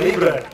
Libre.